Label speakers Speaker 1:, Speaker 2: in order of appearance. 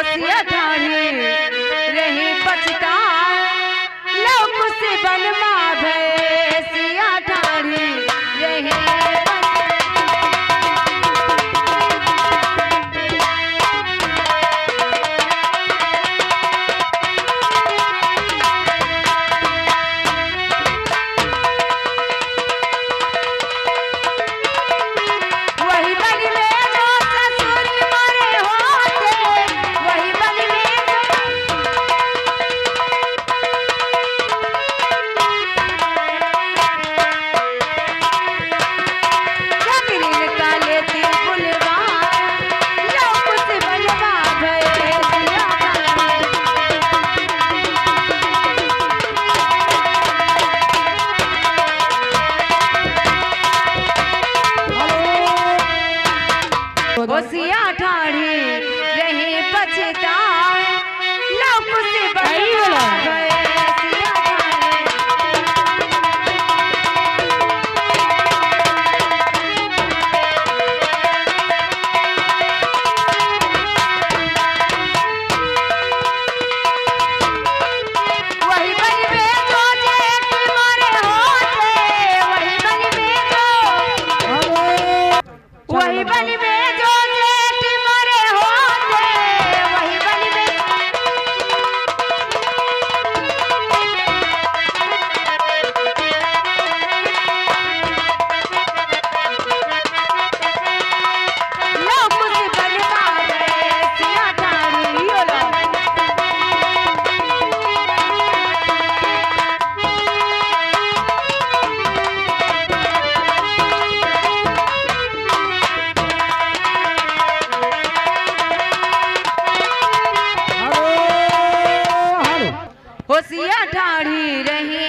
Speaker 1: বসিয়া ধানে गाढ़ी रही